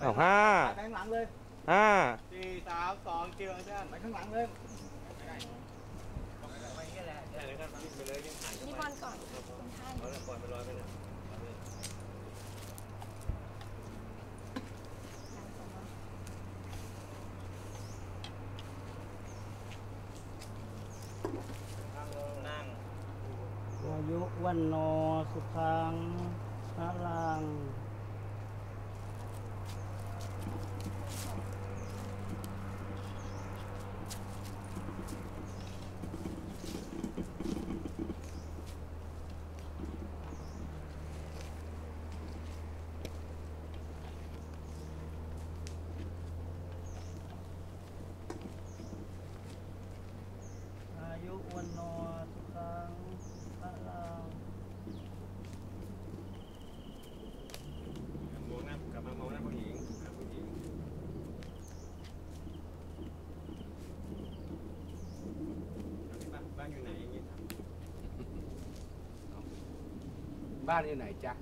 เอาห้าไปข้างหลังเลยห้าสี่สามสองเจียวอาจารย์ไปข้างหลังเลยนี่บอลก่อนคุณท่านนั่งอายุวันโนสุขังพลัง อายุวันโนสุขังพลัง มองหน้ากลับมามองหน้าผู้หญิงหาผู้หญิงบ้านบ้านอยู่ไหนอย่างงี้ บ้านอยู่ไหนจ๊ะ